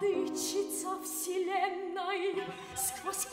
владычица вселенной, сквозь